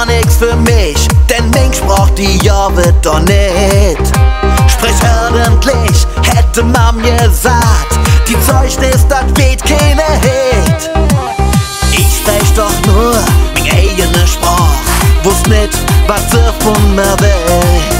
War nix für mich, denn Mensch braucht die Jahre doch nicht. Sprich ordentlich, hätte man mir gesagt, die Zeugnis, das weht keine Hate. Ich sprech doch nur mein eigene Sprach, wusst nicht, was sie von mir will.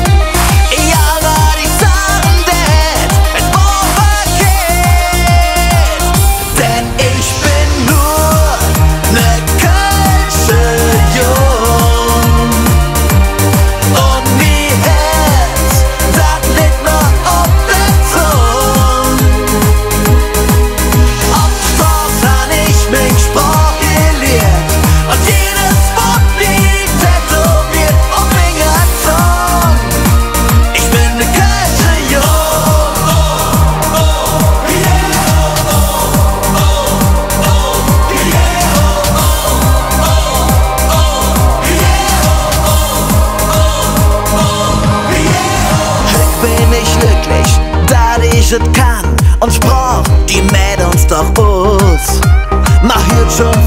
Ich es kann und sprach die Mädels doch aus.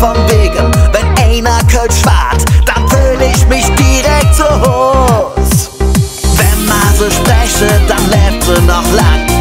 Vom Wegen, wenn einer Kölsch fahrt, dann fühl ich mich direkt zu Haus. Wenn man so spreche, dann lebt sie noch lang,